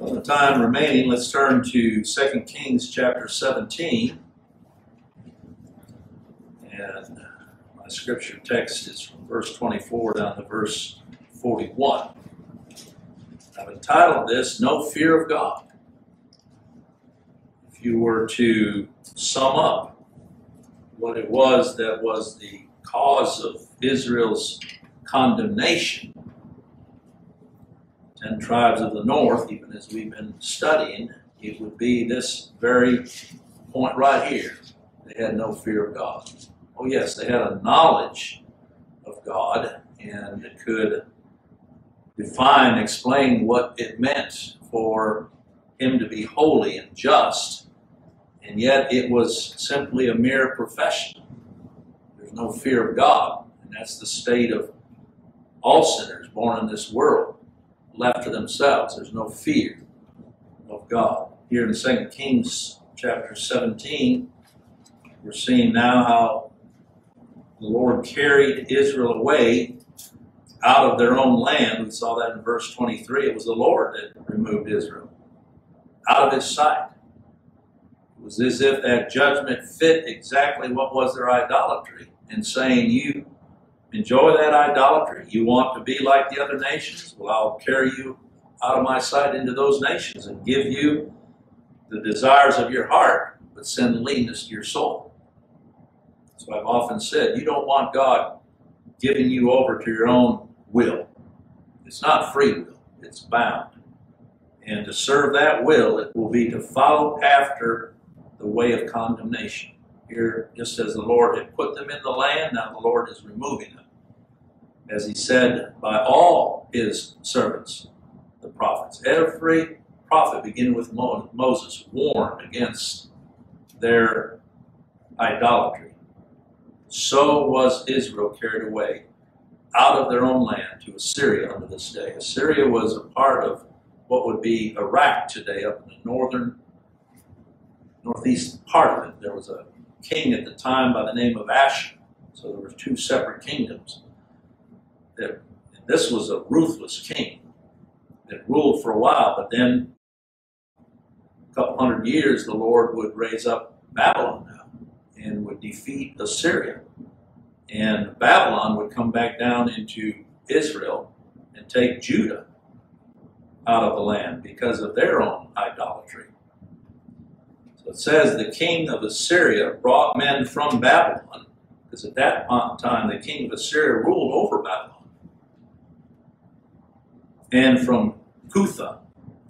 Well, the time remaining, let's turn to 2 Kings chapter 17. And my scripture text is from verse 24 down to verse 41. I've entitled this, No Fear of God. If you were to sum up what it was that was the cause of Israel's condemnation, ten tribes of the north, even as we've been studying, it would be this very point right here. They had no fear of God. Oh, yes, they had a knowledge of God and it could define, explain what it meant for Him to be holy and just, and yet it was simply a mere profession. There's no fear of God, and that's the state of all sinners born in this world left to themselves. There's no fear of God. Here in 2 Kings chapter 17, we're seeing now how the Lord carried Israel away out of their own land. We saw that in verse 23. It was the Lord that removed Israel out of his sight. It was as if that judgment fit exactly what was their idolatry and saying, You enjoy that idolatry. You want to be like the other nations? Well, I'll carry you out of my sight into those nations and give you the desires of your heart, but send leanness to your soul. So I've often said, you don't want God giving you over to your own will. It's not free will, it's bound. And to serve that will, it will be to follow after the way of condemnation. Here, just as the Lord had put them in the land, now the Lord is removing them. As he said by all his servants, the prophets. Every prophet, beginning with Moses, warned against their idolatry. So was Israel carried away out of their own land to Assyria under this day. Assyria was a part of what would be Iraq today, up in the northern, northeast part of it. There was a king at the time by the name of Ashur. So there were two separate kingdoms. That this was a ruthless king that ruled for a while, but then a couple hundred years the Lord would raise up Babylon now and would defeat Assyria. And Babylon would come back down into Israel and take Judah out of the land because of their own idolatry. It says the king of Assyria brought men from Babylon, because at that time the king of Assyria ruled over Babylon, and from Cutha,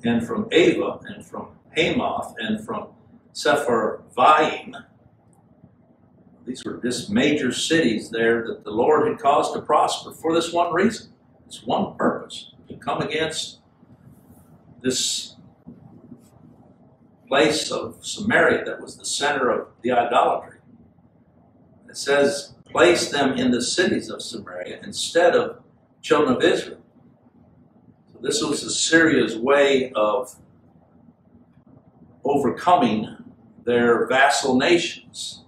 and from Ava, and from Hamath, and from Sepharvaim. These were just major cities there that the Lord had caused to prosper for this one reason, this one purpose, to come against this place of Samaria that was the center of the idolatry. It says, place them in the cities of Samaria instead of children of Israel. So this was Assyria's way of overcoming their vassal nations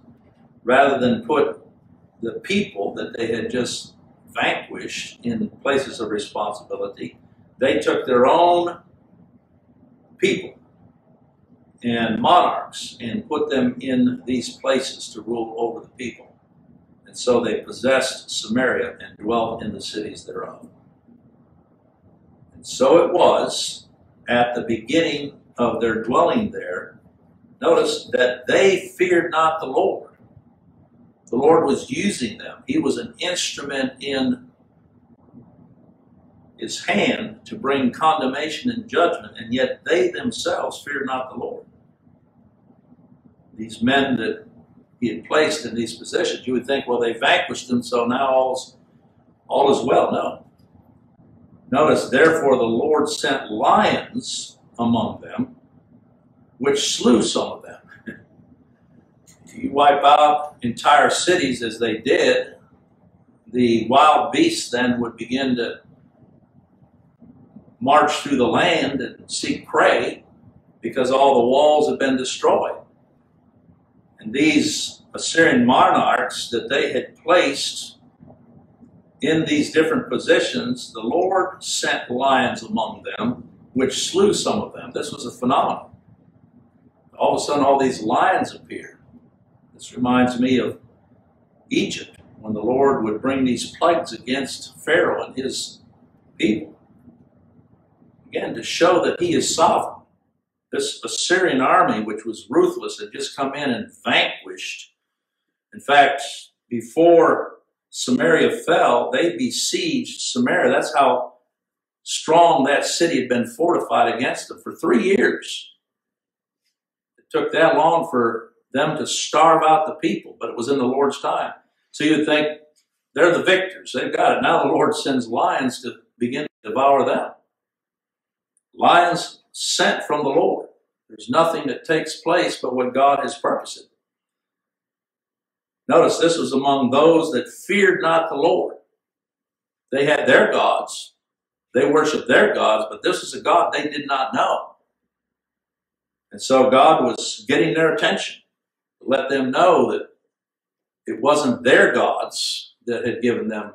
rather than put the people that they had just vanquished in places of responsibility. They took their own people and monarchs and put them in these places to rule over the people. And so they possessed Samaria and dwelt in the cities thereof. And so it was at the beginning of their dwelling there, notice that they feared not the Lord. The Lord was using them. He was an instrument in his hand to bring condemnation and judgment, and yet they themselves feared not the Lord. These men that he had placed in these positions, you would think, well, they vanquished them, so now all's, all is well. No. Notice, therefore, the Lord sent lions among them, which slew some of them. you wipe out entire cities as they did, the wild beasts then would begin to march through the land and seek prey because all the walls have been destroyed. And these Assyrian monarchs that they had placed in these different positions, the Lord sent lions among them which slew some of them. This was a phenomenon. All of a sudden, all these lions appear. This reminds me of Egypt, when the Lord would bring these plagues against Pharaoh and his people. Again, to show that he is sovereign. This Assyrian army, which was ruthless, had just come in and vanquished. In fact, before Samaria fell, they besieged Samaria. That's how strong that city had been fortified against them for three years. It took that long for them to starve out the people, but it was in the Lord's time. So you'd think they're the victors. They've got it. Now the Lord sends lions to begin to devour them. Lions sent from the Lord. There's nothing that takes place but what God has purposed. Notice this was among those that feared not the Lord. They had their gods. They worshiped their gods, but this is a God they did not know. And so God was getting their attention to let them know that it wasn't their gods that had given them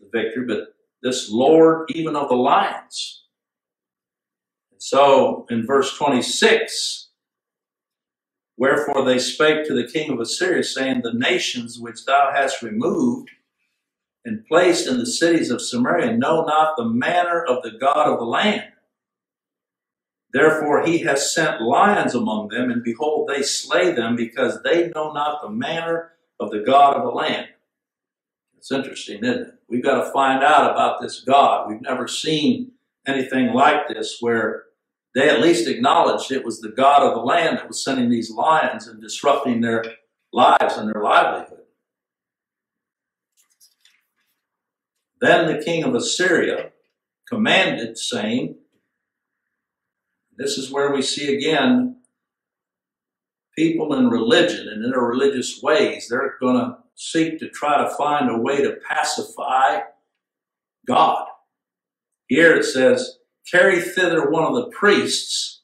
the victory, but this Lord, even of the lions. So in verse 26, wherefore they spake to the king of Assyria, saying, The nations which thou hast removed and placed in the cities of Samaria know not the manner of the God of the land. Therefore he has sent lions among them, and behold, they slay them, because they know not the manner of the God of the land. It's interesting, isn't it? We've got to find out about this God. We've never seen anything like this where they at least acknowledged it was the God of the land that was sending these lions and disrupting their lives and their livelihood. Then the king of Assyria commanded, saying, This is where we see again people in religion and in their religious ways, they're going to seek to try to find a way to pacify God. Here it says, Carry thither one of the priests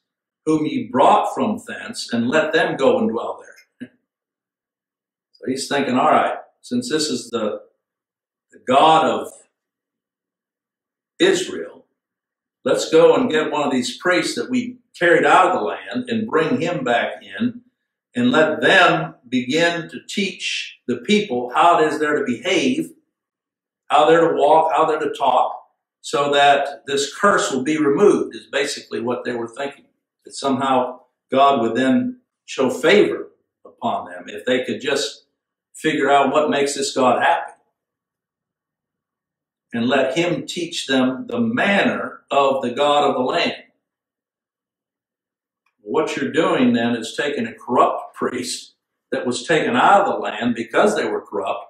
whom ye brought from thence, and let them go and dwell there. so he's thinking, all right, since this is the, the God of Israel, let's go and get one of these priests that we carried out of the land and bring him back in and let them begin to teach the people how it is they're to behave, how they're to walk, how they're to talk, so that this curse will be removed, is basically what they were thinking. That somehow God would then show favor upon them if they could just figure out what makes this God happy. And let Him teach them the manner of the God of the land. What you're doing then is taking a corrupt priest that was taken out of the land because they were corrupt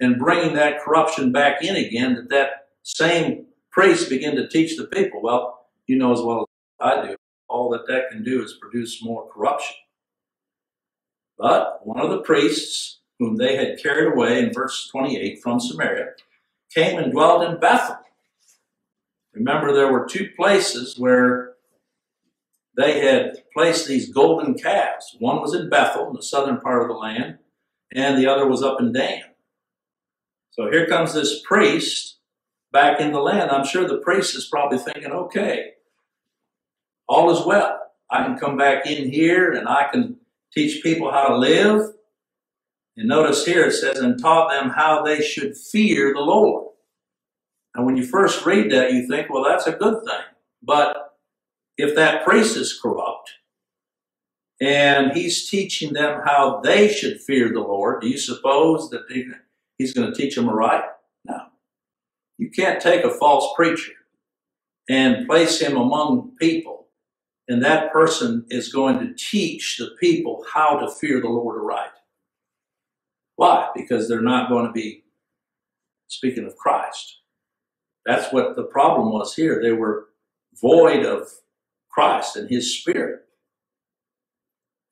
and bringing that corruption back in again, that that same priest begin to teach the people. Well, you know as well as I do, all that that can do is produce more corruption. But one of the priests whom they had carried away in verse 28 from Samaria came and dwelt in Bethel. Remember, there were two places where they had placed these golden calves. One was in Bethel, in the southern part of the land, and the other was up in Dan. So here comes this priest back in the land. I'm sure the priest is probably thinking, okay, all is well. I can come back in here and I can teach people how to live. And notice here it says, and taught them how they should fear the Lord. And when you first read that, you think, well, that's a good thing. But if that priest is corrupt and he's teaching them how they should fear the Lord, do you suppose that he's going to teach them aright? You can't take a false preacher and place him among people, and that person is going to teach the people how to fear the Lord aright. Why? Because they're not going to be speaking of Christ. That's what the problem was here. They were void of Christ and his spirit.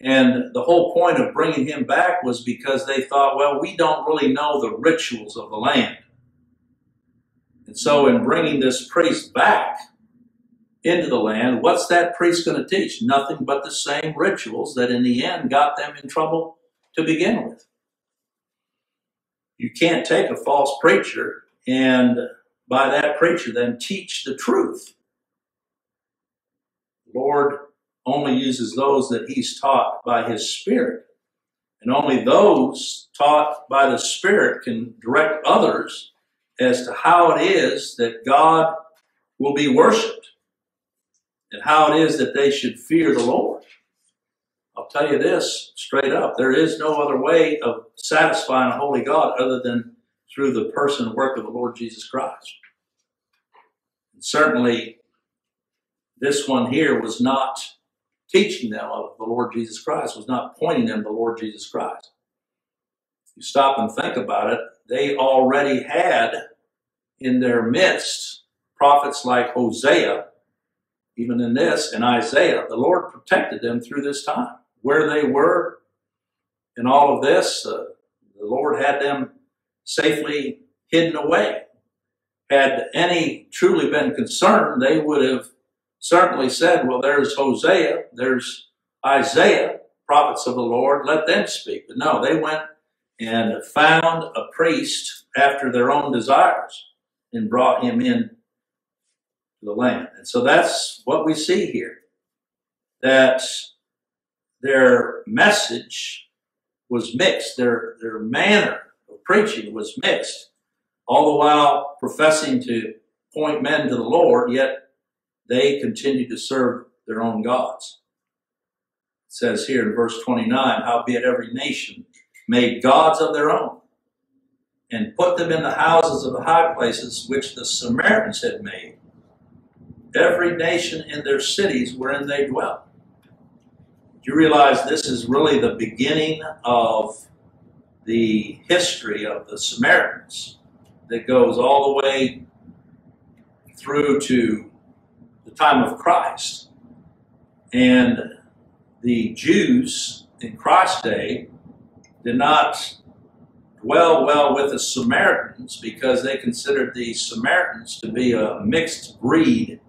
And the whole point of bringing him back was because they thought, well, we don't really know the rituals of the land. And so, in bringing this priest back into the land, what's that priest going to teach? Nothing but the same rituals that in the end got them in trouble to begin with. You can't take a false preacher and by that preacher then teach the truth. Lord only uses those that He's taught by His Spirit. And only those taught by the Spirit can direct others as to how it is that God will be worshiped and how it is that they should fear the Lord. I'll tell you this straight up there is no other way of satisfying a holy God other than through the person and work of the Lord Jesus Christ. And certainly, this one here was not teaching them of the Lord Jesus Christ, was not pointing them to the Lord Jesus Christ. If you stop and think about it, they already had in their midst prophets like Hosea, even in this, and Isaiah. The Lord protected them through this time. Where they were in all of this, uh, the Lord had them safely hidden away. Had any truly been concerned, they would have certainly said, Well, there's Hosea, there's Isaiah, prophets of the Lord, let them speak. But no, they went and found a priest after their own desires and brought him in to the land. And so that's what we see here. That their message was mixed, their, their manner of preaching was mixed, all the while professing to point men to the Lord, yet they continued to serve their own gods. It says here in verse 29 Howbeit every nation made gods of their own, and put them in the houses of the high places which the Samaritans had made. Every nation in their cities wherein they dwelt. Do you realize this is really the beginning of the history of the Samaritans that goes all the way through to the time of Christ. And the Jews in Christ's day did not dwell well with the Samaritans because they considered the Samaritans to be a mixed breed.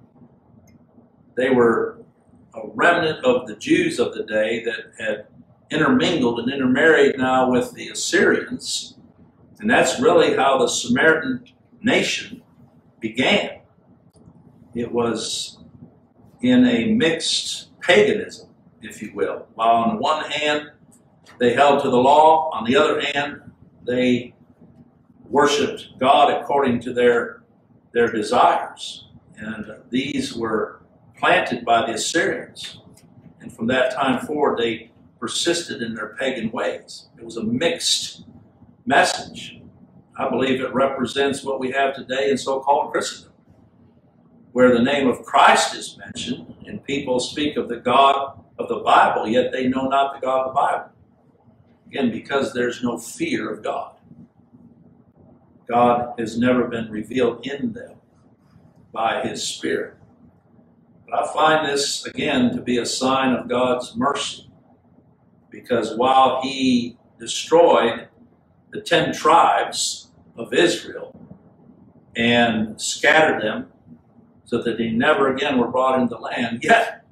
They were a remnant of the Jews of the day that had intermingled and intermarried now with the Assyrians. And that's really how the Samaritan nation began. It was in a mixed paganism, if you will. While on the one hand, they held to the law, on the other hand, they worshiped God according to their, their desires. And these were planted by the Assyrians. And from that time forward, they persisted in their pagan ways. It was a mixed message. I believe it represents what we have today in so called Christendom, where the name of Christ is mentioned, and people speak of the God of the Bible, yet they know not the God of the Bible. Again, because there's no fear of God. God has never been revealed in them by His Spirit. But I find this, again, to be a sign of God's mercy. Because while He destroyed the ten tribes of Israel and scattered them so that they never again were brought into the land, yet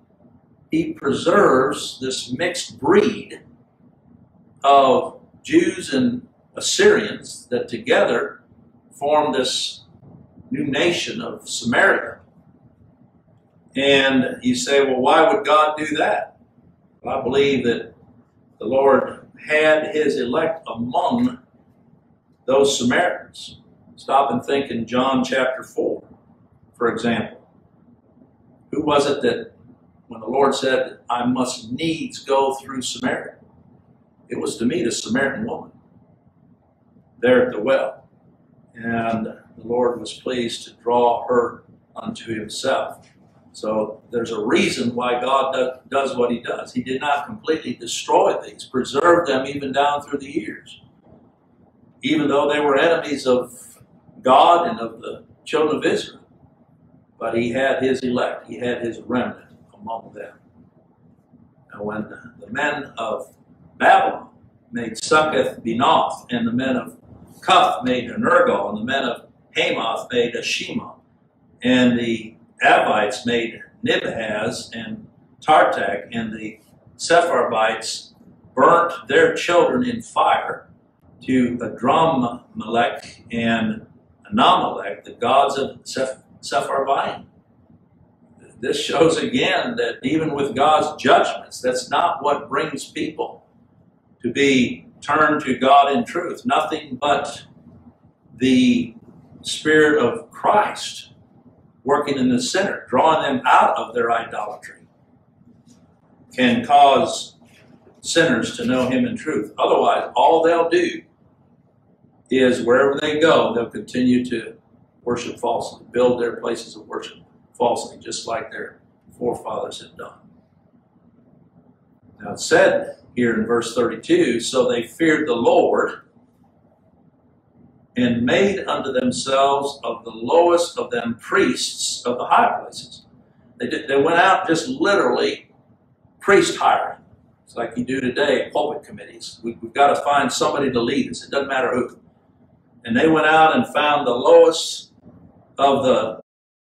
He preserves this mixed breed of Jews and Assyrians that together form this new nation of Samaria. And you say, well, why would God do that? Well, I believe that the Lord had his elect among those Samaritans. Stop and think in John chapter 4, for example. Who was it that, when the Lord said, I must needs go through Samaria? It was to meet a Samaritan woman there at the well. And the Lord was pleased to draw her unto himself. So there's a reason why God does what he does. He did not completely destroy these, preserve them even down through the years. Even though they were enemies of God and of the children of Israel. But he had his elect, he had his remnant among them. And when the men of Babylon made Succoth Benoth, and the men of Cuth made Nergal, and the men of Hamath made Ashima, and the Avites made Nibhaz and Tartak, and the Sepharvites burnt their children in fire to Adrammelech and Anamelech, the gods of Sepharvaim. this shows again that even with God's judgments, that's not what brings people to be turned to God in truth. Nothing but the Spirit of Christ working in the sinner, drawing them out of their idolatry, can cause sinners to know Him in truth. Otherwise, all they'll do is wherever they go, they'll continue to worship falsely, build their places of worship falsely, just like their forefathers had done. Now, it said here in verse 32 so they feared the Lord and made unto themselves of the lowest of them priests of the high places. They, did, they went out just literally priest hiring. It's like you do today, in pulpit committees. We, we've got to find somebody to lead us. It doesn't matter who. And they went out and found the lowest of the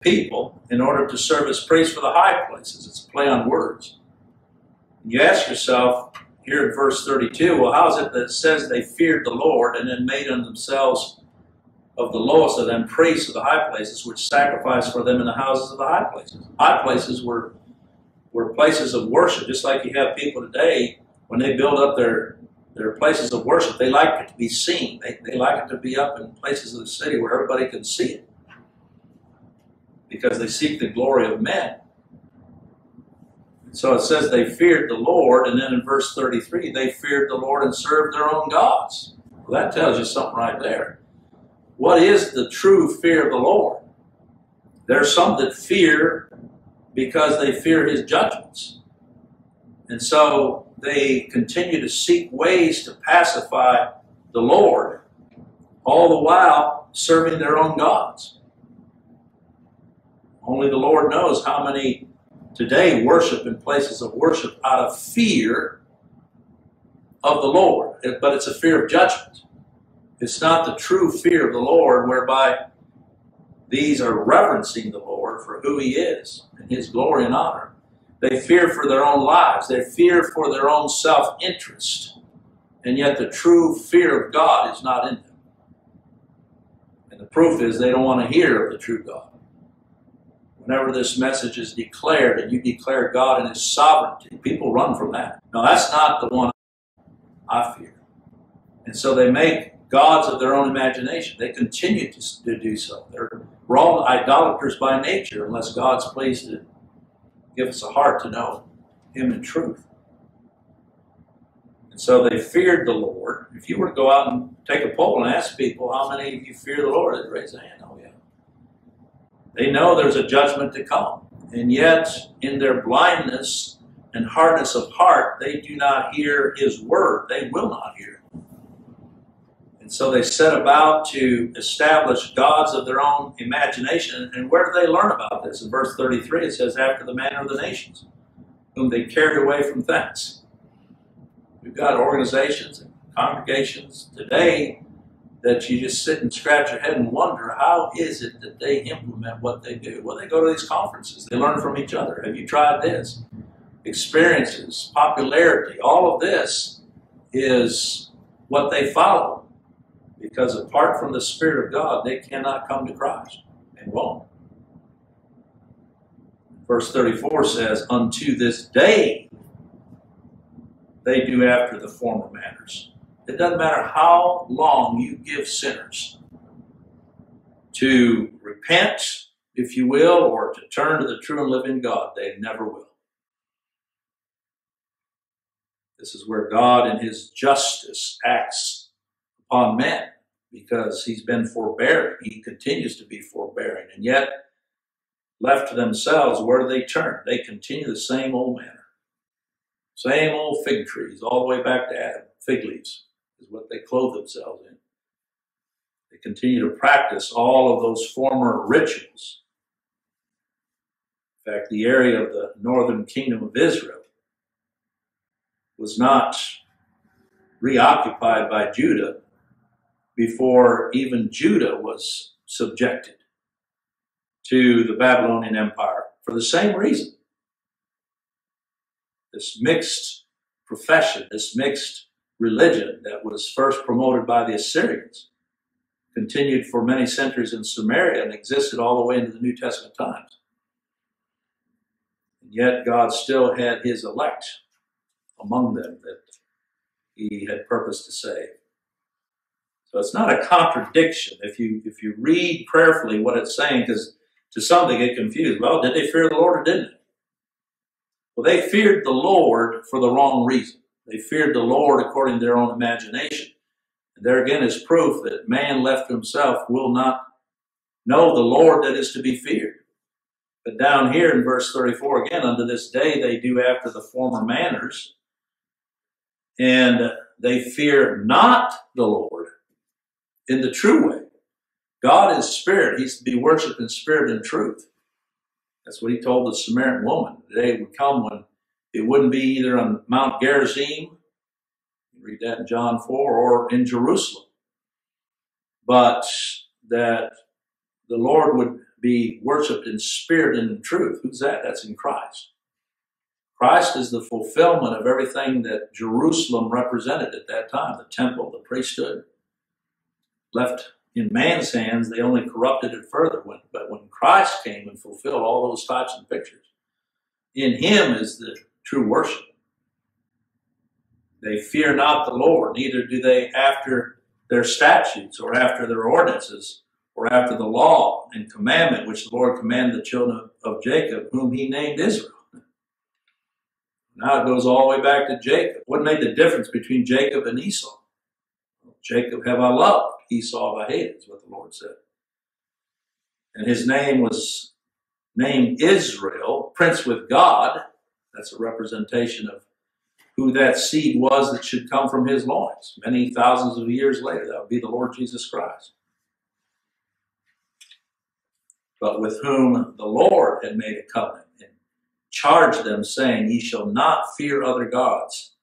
people in order to serve as priests for the high places. It's a play on words. And you ask yourself here in verse 32, well, how is it that it says they feared the Lord and then made unto themselves of the lowest of them priests of the high places, which sacrificed for them in the houses of the high places? High places were, were places of worship, just like you have people today when they build up their their places of worship. They like it to be seen. They, they like it to be up in places of the city where everybody can see it because they seek the glory of men. So it says they feared the Lord, and then in verse 33, they feared the Lord and served their own gods. Well, that tells you something right there. What is the true fear of the Lord? There are some that fear because they fear his judgments. And so they continue to seek ways to pacify the Lord, all the while serving their own gods. Only the Lord knows how many today worship in places of worship out of fear of the Lord, but it's a fear of judgment. It's not the true fear of the Lord whereby these are reverencing the Lord for who He is and His glory and honor. They fear for their own lives, they fear for their own self interest, and yet the true fear of God is not in them. And the proof is they don't want to hear of the true God whenever this message is declared and you declare God and His sovereignty, people run from that. No, that's not the one I fear. And so they make gods of their own imagination. They continue to, to do so. They're, all idolaters by nature unless God's pleased to give us a heart to know Him in truth. And so they feared the Lord. If you were to go out and take a poll and ask people how many of you fear the Lord, they'd raise a hand. They know there's a judgment to come. And yet, in their blindness and hardness of heart, they do not hear his word. They will not hear. And so they set about to establish gods of their own imagination. And where do they learn about this? In verse 33, it says, After the manner of the nations, whom they carried away from thence. We've got organizations and congregations today that you just sit and scratch your head and wonder how is it that they implement what they do? Well, they go to these conferences, they learn from each other. Have you tried this? Experiences, popularity, all of this is what they follow. Because apart from the Spirit of God, they cannot come to Christ and won't. Verse 34 says, Unto this day they do after the former manners. It doesn't matter how long you give sinners to repent, if you will, or to turn to the true and living God, they never will. This is where God in his justice acts upon men because he's been forbearing. He continues to be forbearing. And yet, left to themselves, where do they turn? They continue the same old manner. Same old fig trees, all the way back to Adam, fig leaves is what they clothe themselves in. They continue to practice all of those former rituals. In fact, the area of the northern kingdom of Israel was not reoccupied by Judah before even Judah was subjected to the Babylonian Empire for the same reason. This mixed profession, this mixed religion that was first promoted by the Assyrians continued for many centuries in Samaria and existed all the way into the New Testament times. And yet God still had his elect among them that he had purpose to save. So it's not a contradiction if you if you read prayerfully what it's saying, because to some they get confused. Well, did they fear the Lord or didn't they? Well, they feared the Lord for the wrong reason. They feared the Lord according to their own imagination. And there again is proof that man left to himself will not know the Lord that is to be feared. But down here in verse 34, again, unto this day they do after the former manners, and they fear not the Lord in the true way. God is spirit. He's to be worshiped in spirit and truth. That's what he told the Samaritan woman. The day would come when it wouldn't be either on Mount Gerizim, read that in John 4, or in Jerusalem, but that the Lord would be worshiped in spirit and in truth. Who's that? That's in Christ. Christ is the fulfillment of everything that Jerusalem represented at that time the temple, the priesthood. Left in man's hands, they only corrupted it further. But when Christ came and fulfilled all those types and pictures, in him is the true worship. They fear not the Lord, neither do they after their statutes or after their ordinances or after the law and commandment which the Lord commanded the children of Jacob, whom he named Israel. Now it goes all the way back to Jacob. What made the difference between Jacob and Esau? Jacob have I loved, Esau have I hated, is what the Lord said. And his name was named Israel, prince with God. That's a representation of who that seed was that should come from his loins. Many thousands of years later, that would be the Lord Jesus Christ. But with whom the Lord had made a covenant and charged them, saying, Ye shall not fear other gods,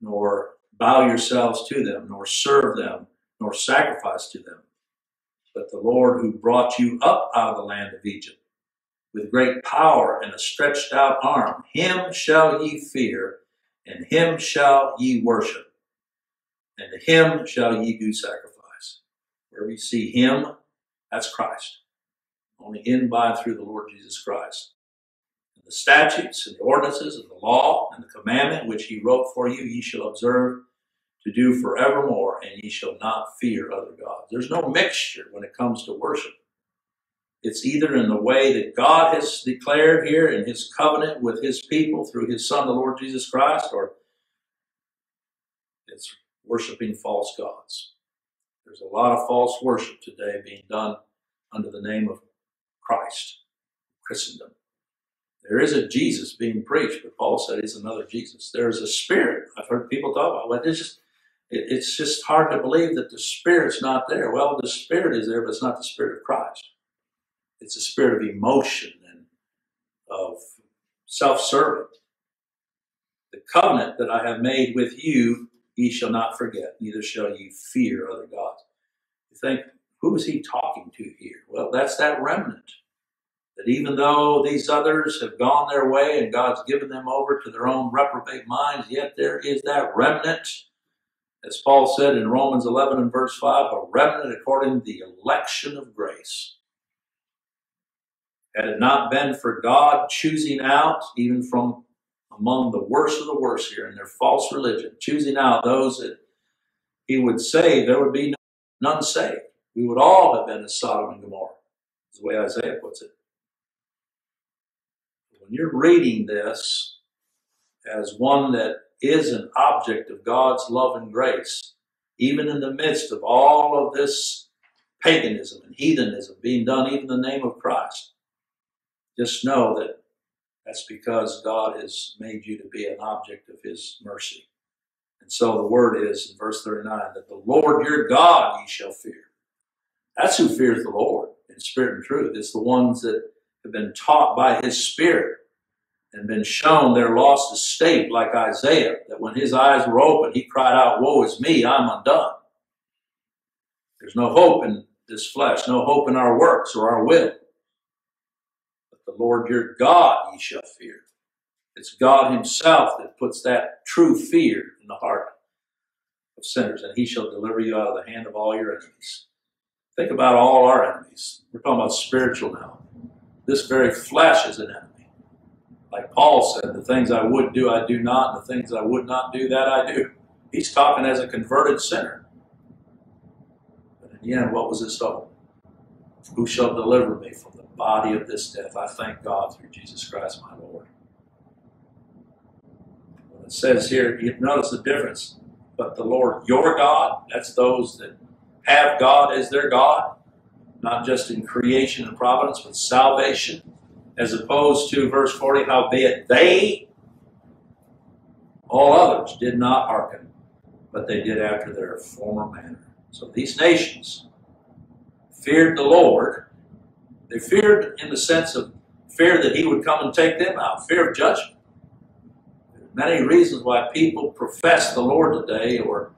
nor bow yourselves to them, nor serve them, nor sacrifice to them. But the Lord who brought you up out of the land of Egypt with great power and a stretched out arm, him shall ye fear, and him shall ye worship, and to him shall ye do sacrifice. Where we see him, that's Christ. Only in by through the Lord Jesus Christ. And the statutes and the ordinances and the law and the commandment which he wrote for you, ye shall observe to do forevermore, and ye shall not fear other gods. There's no mixture when it comes to worship. It's either in the way that God has declared here in his covenant with his people through his son, the Lord Jesus Christ, or it's worshiping false gods. There's a lot of false worship today being done under the name of Christ, Christendom. There is a Jesus being preached, but Paul said he's another Jesus. There is a spirit. I've heard people talk about, well, it's just, it's just hard to believe that the spirit's not there. Well, the spirit is there, but it's not the spirit of Christ. It's a spirit of emotion and of self-serving. The covenant that I have made with you, ye shall not forget, neither shall ye fear other gods. You think, who is he talking to here? Well, that's that remnant. That even though these others have gone their way and God's given them over to their own reprobate minds, yet there is that remnant, as Paul said in Romans 11 and verse 5, a remnant according to the election of grace. Had it not been for God choosing out, even from among the worst of the worst here in their false religion, choosing out those that he would save, there would be none saved. We would all have been as Sodom and Gomorrah, is the way Isaiah puts it. When you're reading this as one that is an object of God's love and grace, even in the midst of all of this paganism and heathenism being done even in the name of Christ, just know that that's because God has made you to be an object of His mercy. And so the word is in verse 39 that the Lord your God ye shall fear. That's who fears the Lord in spirit and truth. It's the ones that have been taught by His Spirit and been shown their lost estate, like Isaiah, that when his eyes were open, he cried out, Woe is me, I'm undone. There's no hope in this flesh, no hope in our works or our will. The Lord your God ye shall fear. It's God himself that puts that true fear in the heart of sinners, and he shall deliver you out of the hand of all your enemies. Think about all our enemies. We're talking about spiritual now. This very flesh is an enemy. Like Paul said, the things I would do, I do not, and the things I would not do, that I do. He's talking as a converted sinner. But in the end, what was his hope? Who shall deliver me from the body of this death? I thank God through Jesus Christ my Lord. When it says here, you notice the difference. But the Lord your God, that's those that have God as their God, not just in creation and providence, but salvation, as opposed to verse 40, howbeit they, all others, did not hearken, but they did after their former manner. So these nations feared the Lord. They feared in the sense of fear that he would come and take them out, fear of judgment. Many reasons why people profess the Lord today or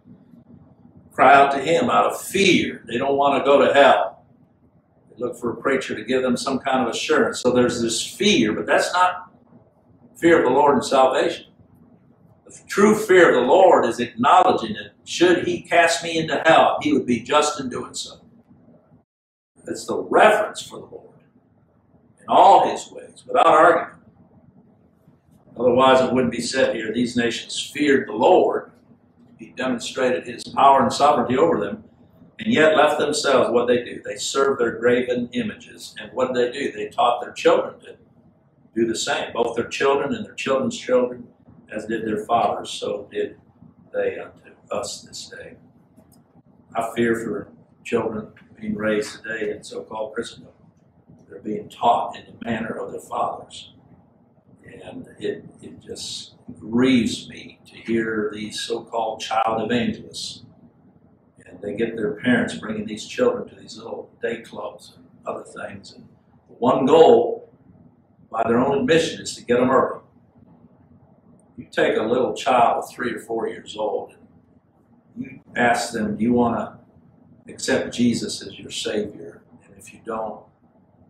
cry out to him out of fear. They don't want to go to hell. They look for a preacher to give them some kind of assurance. So there's this fear, but that's not fear of the Lord and salvation. The true fear of the Lord is acknowledging that should he cast me into hell, he would be just in doing so. It's the reverence for the Lord in all his ways, without argument. Otherwise, it wouldn't be said here, these nations feared the Lord. He demonstrated his power and sovereignty over them, and yet left themselves what they do. They served their graven images. And what did they do? They taught their children to do the same. Both their children and their children's children, as did their fathers, so did they unto us this day. I fear for children being raised today in so-called Christendom. They're being taught in the manner of their fathers. And it, it just grieves me to hear these so-called child evangelists. And they get their parents bringing these children to these little day clubs and other things. And one goal, by their own admission, is to get them early. You take a little child three or four years old and you ask them, do you want to accept Jesus as your Savior. And if you don't,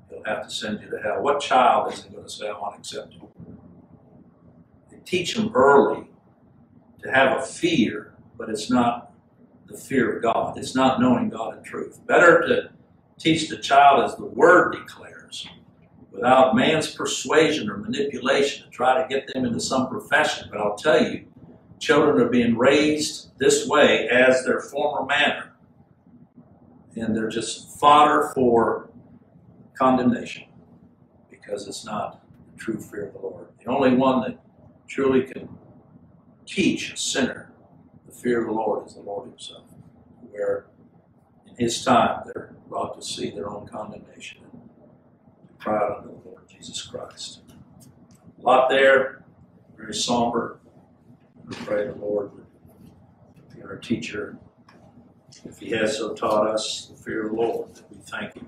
He'll have to send you to hell. What child isn't going to say, I want to accept Him? They teach them early to have a fear, but it's not the fear of God. It's not knowing God in truth. Better to teach the child as the Word declares, without man's persuasion or manipulation to try to get them into some profession. But I'll tell you, children are being raised this way as their former manner and they're just fodder for condemnation because it's not the true fear of the Lord. The only one that truly can teach a sinner the fear of the Lord is the Lord Himself, where in His time they're brought to see their own condemnation and cry out unto the Lord Jesus Christ. A lot there, very somber. We pray the Lord would be our teacher if he has so taught us the fear of the Lord, that we thank him